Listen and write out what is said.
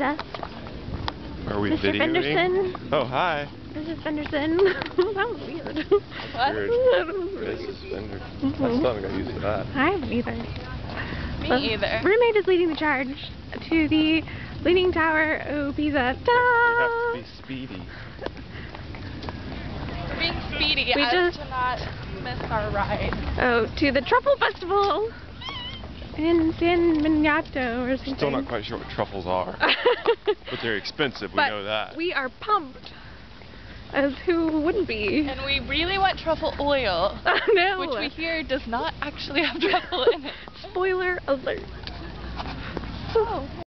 are in Pisa. Are we Mr. videoing? Fenderson. Oh, hi. Mrs. Fenderson. that was weird. What? Weird. that was weird. Mrs. Fender. I Mhm. still haven't got used to that. I haven't either. Me But either. Roommate is leading the charge to the Leaning Tower of Pisa. We Ta-da! have to be speedy. Being speedy We as just- to not miss our ride. Oh, to the Truffle Festival in San Miniato or something. Still not quite sure what truffles are, but they're expensive. We But know that. We are pumped. As who wouldn't be? And we really want truffle oil, no. which we hear does not actually have truffle in it. Spoiler alert. Oh.